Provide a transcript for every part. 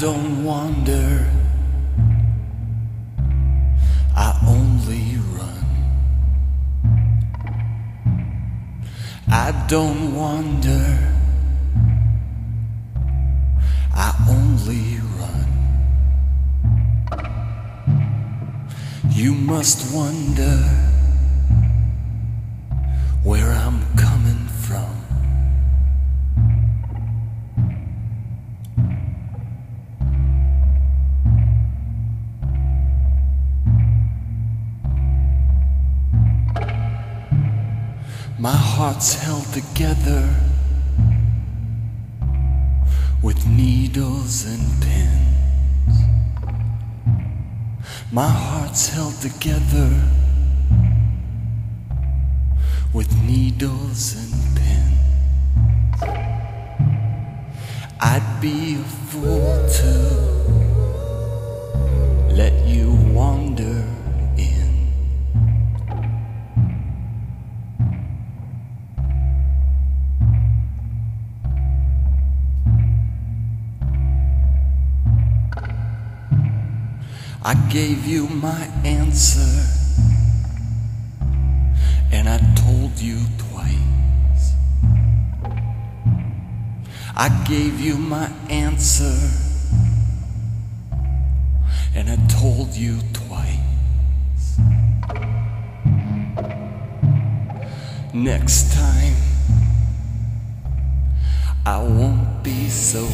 don't wander, I only run. I don't wander, I only run. You must wonder My heart's held together with needles and pins. My heart's held together with needles and pins. I'd be a fool to let you wander I gave you my answer, and I told you twice. I gave you my answer, and I told you twice. Next time, I won't be so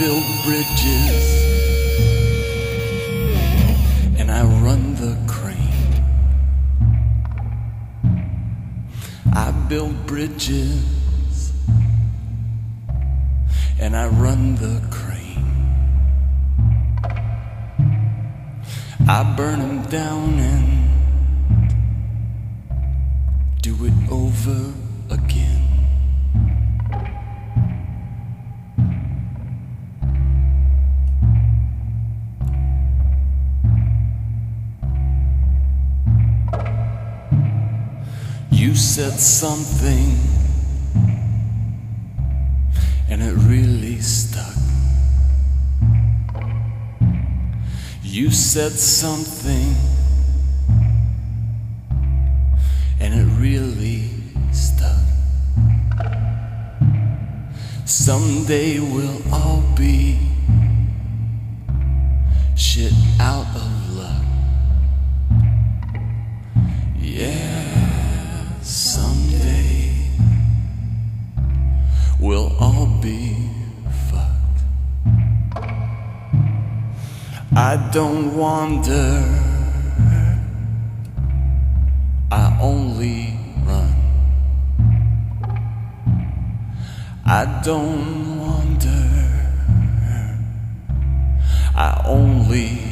build bridges and I run the crane. I build bridges and I run the crane. I burn them down and do it over said something, and it really stuck. You said something, and it really stuck. Someday we'll all be shit out of luck. Yeah, don't wander, I only run. I don't wander, I only